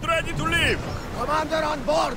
Get ready to leave! Commander on board!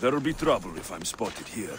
There'll be trouble if I'm spotted here.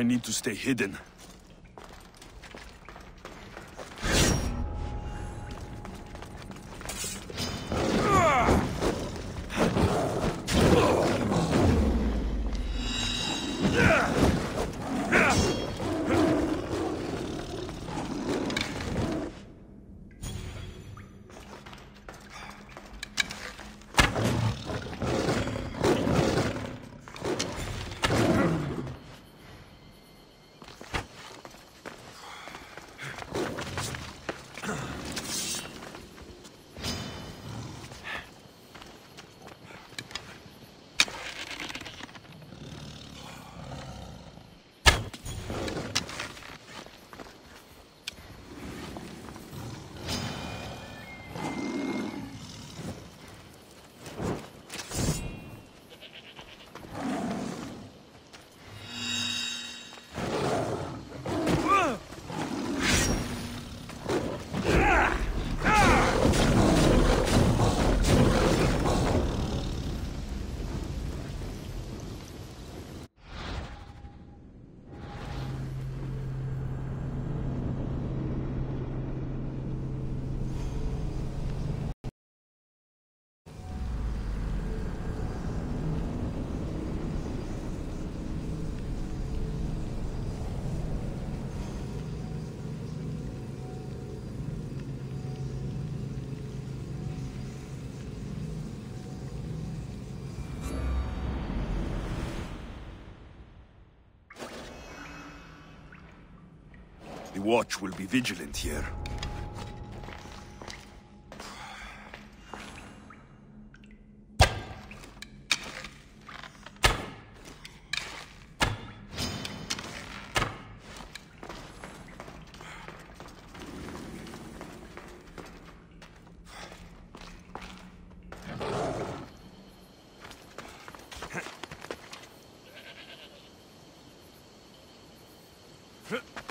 I need to stay hidden. The Watch will be vigilant here. Huh.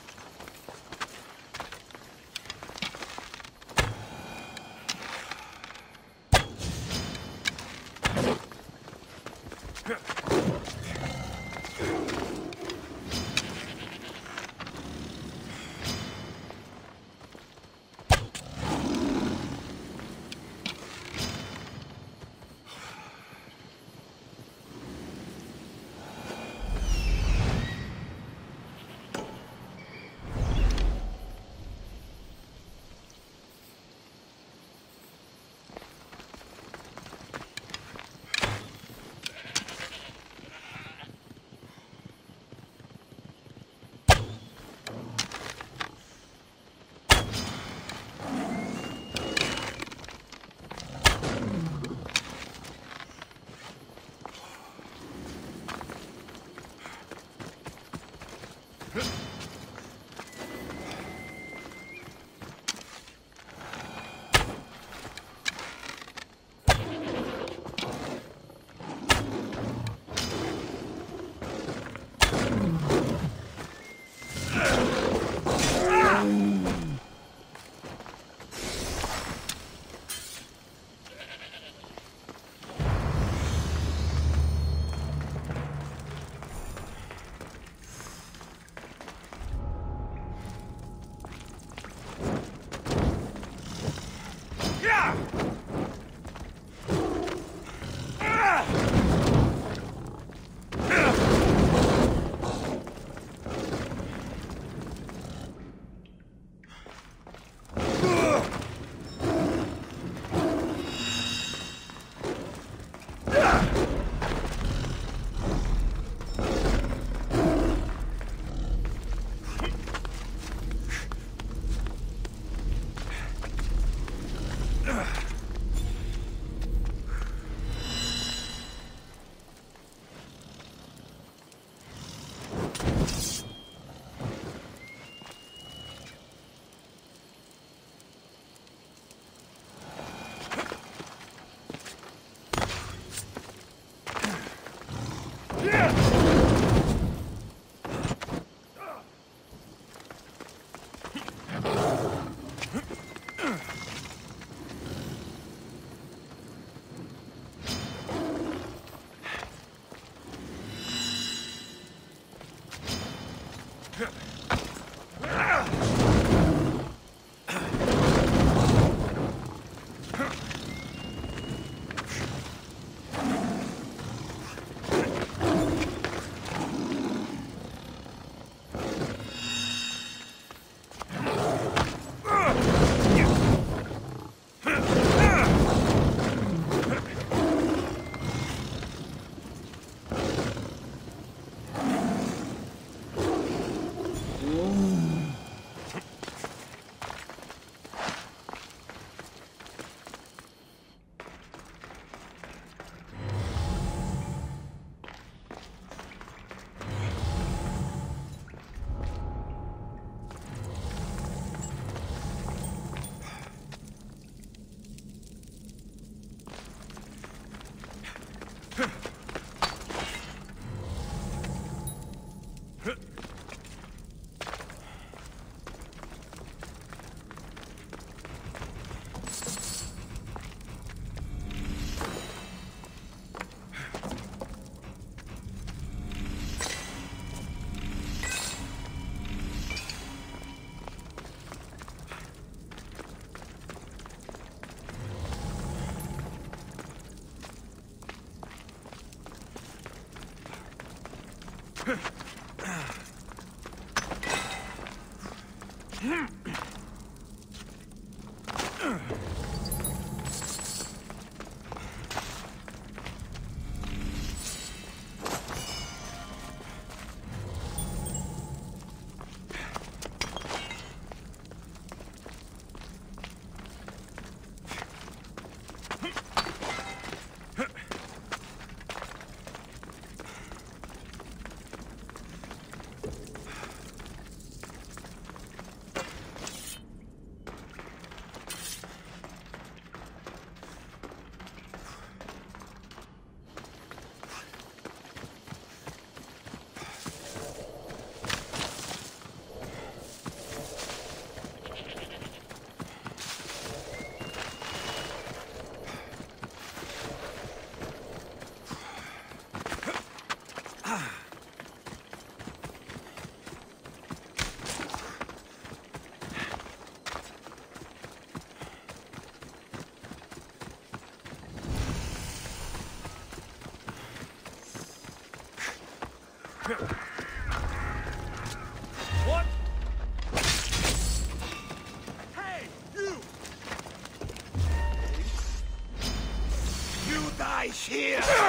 Die here!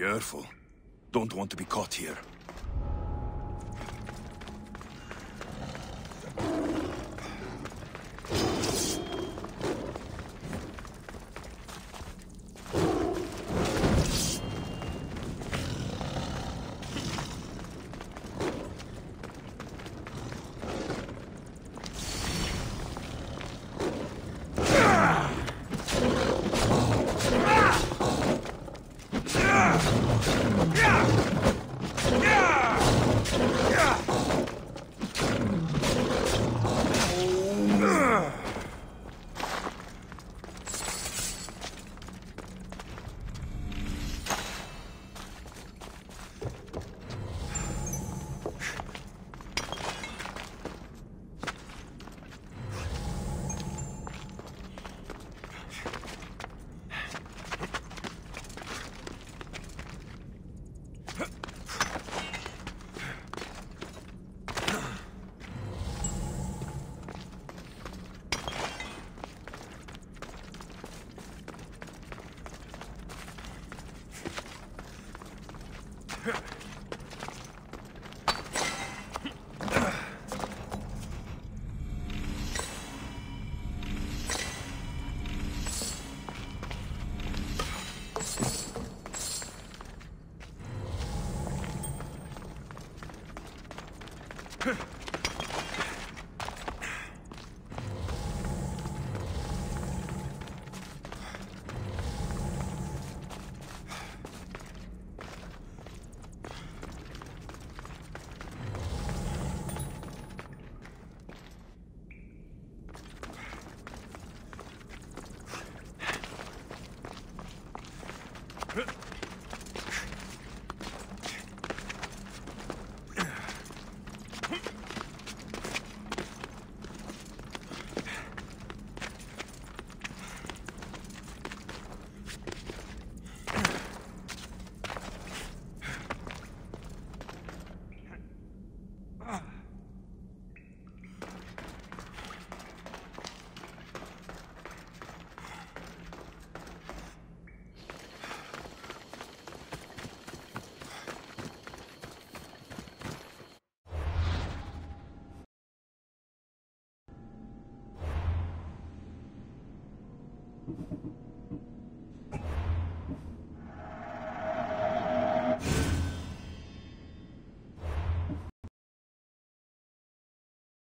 Careful. Don't want to be caught here.